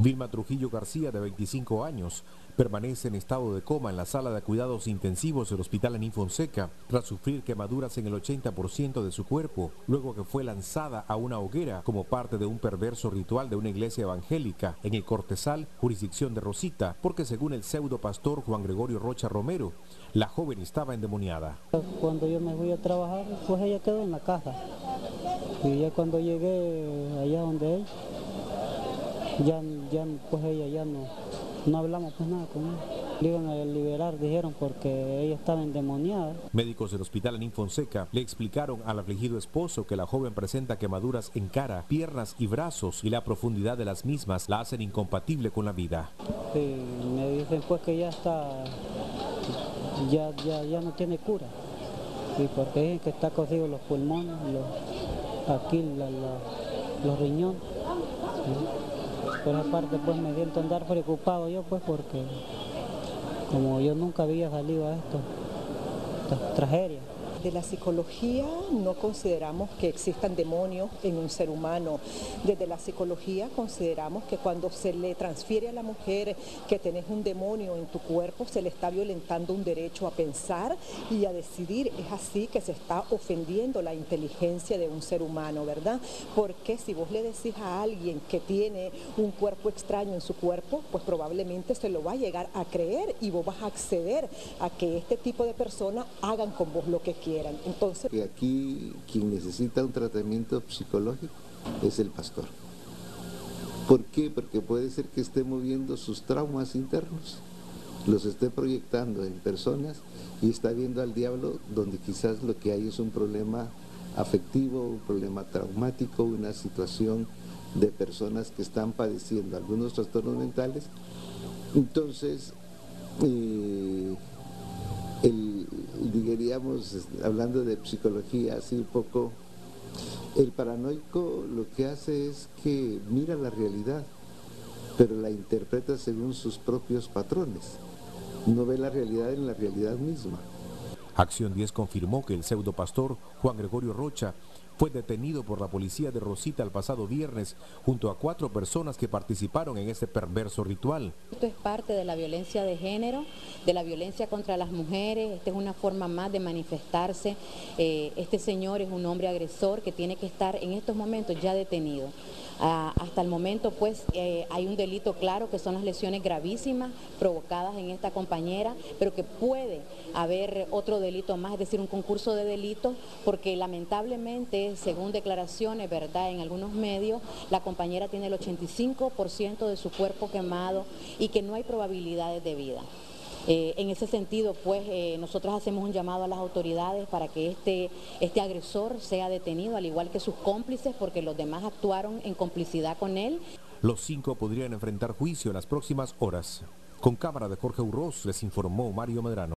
Vilma Trujillo García, de 25 años, permanece en estado de coma en la sala de cuidados intensivos del hospital en Fonseca tras sufrir quemaduras en el 80% de su cuerpo, luego que fue lanzada a una hoguera como parte de un perverso ritual de una iglesia evangélica en el Cortesal, jurisdicción de Rosita, porque según el pseudo pastor Juan Gregorio Rocha Romero, la joven estaba endemoniada. Cuando yo me fui a trabajar, pues ella quedó en la casa. Y ya cuando llegué allá donde él, ya, ya pues ella ya no, no hablamos pues nada con ella. Le iban a liberar, dijeron, porque ella estaba endemoniada. Médicos del hospital en Infonseca le explicaron al afligido esposo que la joven presenta quemaduras en cara, piernas y brazos y la profundidad de las mismas la hacen incompatible con la vida. Sí, me dicen pues que ya está, ya, ya, ya no tiene cura. Y porque dicen que está cocido los pulmones, los, aquí los riñones. Por esa parte pues me siento andar preocupado yo pues porque como yo nunca había salido a esto, esta tragedia. De la psicología no consideramos que existan demonios en un ser humano. Desde la psicología consideramos que cuando se le transfiere a la mujer que tenés un demonio en tu cuerpo, se le está violentando un derecho a pensar y a decidir. Es así que se está ofendiendo la inteligencia de un ser humano, ¿verdad? Porque si vos le decís a alguien que tiene un cuerpo extraño en su cuerpo, pues probablemente se lo va a llegar a creer y vos vas a acceder a que este tipo de personas hagan con vos lo que quieran. Entonces... Que aquí quien necesita un tratamiento psicológico es el pastor. ¿Por qué? Porque puede ser que esté moviendo sus traumas internos, los esté proyectando en personas y está viendo al diablo donde quizás lo que hay es un problema afectivo, un problema traumático, una situación de personas que están padeciendo algunos trastornos mentales. Entonces, eh, el, diríamos, hablando de psicología, así un poco, el paranoico lo que hace es que mira la realidad, pero la interpreta según sus propios patrones. No ve la realidad en la realidad misma. Acción 10 confirmó que el pseudo pastor Juan Gregorio Rocha fue detenido por la policía de Rosita el pasado viernes junto a cuatro personas que participaron en este perverso ritual. Esto es parte de la violencia de género, de la violencia contra las mujeres, esta es una forma más de manifestarse. Eh, este señor es un hombre agresor que tiene que estar en estos momentos ya detenido. Ah, hasta el momento pues eh, hay un delito claro que son las lesiones gravísimas provocadas en esta compañera, pero que puede haber otro delito más, es decir, un concurso de delitos, porque lamentablemente, según declaraciones, ¿verdad?, en algunos medios, la compañera tiene el 85% de su cuerpo quemado y que no hay probabilidades de vida. Eh, en ese sentido, pues eh, nosotros hacemos un llamado a las autoridades para que este, este agresor sea detenido, al igual que sus cómplices, porque los demás actuaron en complicidad con él. Los cinco podrían enfrentar juicio en las próximas horas. Con cámara de Jorge Urroz les informó Mario Medrano.